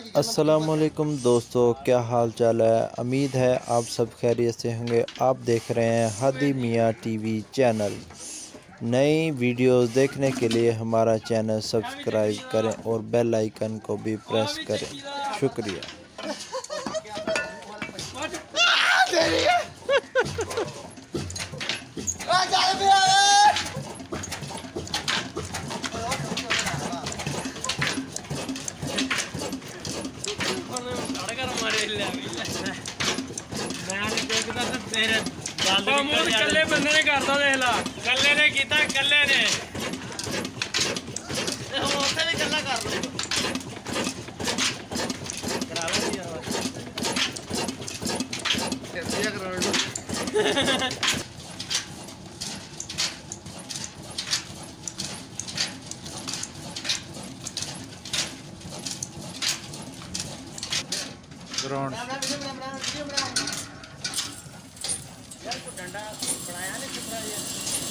असलकुम दोस्तों, क्या हाल चाल है? उम्मीद है आप सब खैरियत से होंगे। आप देख रहे हैं हदी मियाँ टीवी चैनल। नई वीडियोस देखने के लिए हमारा चैनल सब्सक्राइब करें और बेल आइकन को भी प्रेस करें। शुक्रिया। ਬਿੱਲਾ ਬਿੱਲਾ ਮੈਂ ਨਹੀਂ ਦੇਖਦਾ ਤਾਂ ਤੇਰੇ ਗੱਲ ਮਾਮੂਨ ਕੱਲੇ ਬੰਦੇ ਨੇ ਕਰਦਾ ਦੇਖ ਲਾ ਕੱਲੇ ਨੇ ਕੀਤਾ ਕੱਲੇ ਨੇ ਉੱਥੇ ਵੀ ਗੱਲਾਂ ਕਰ ਲਓ ਕਰਾਵੇ ਜੀ ਆਵਾਜ਼ ਕਿੱਥੇ ਕਰਾਉਣ ਨੂੰ ग्राउंड। डंडा बढ़ाया नहीं